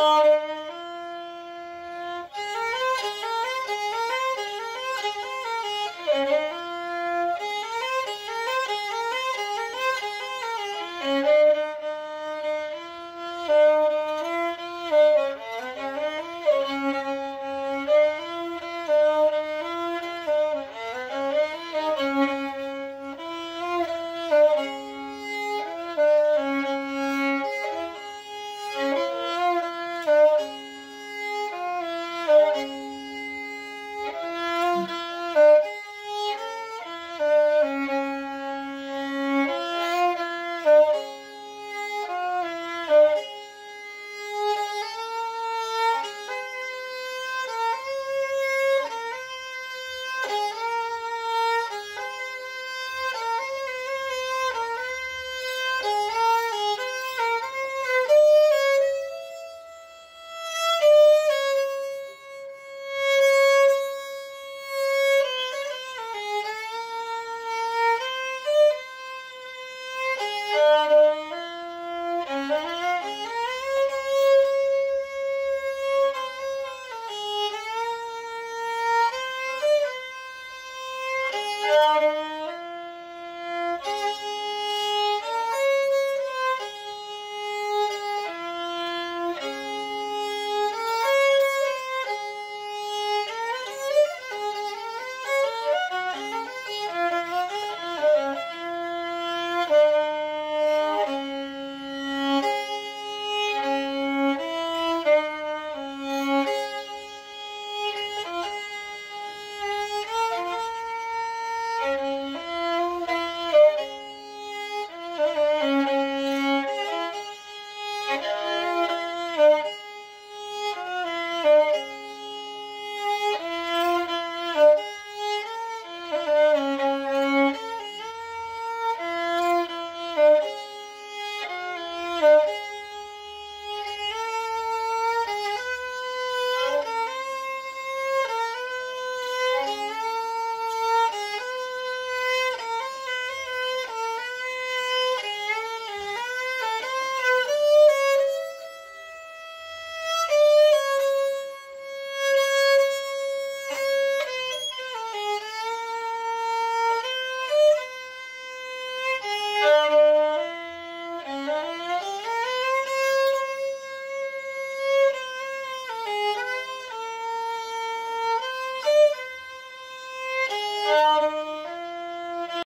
Oh!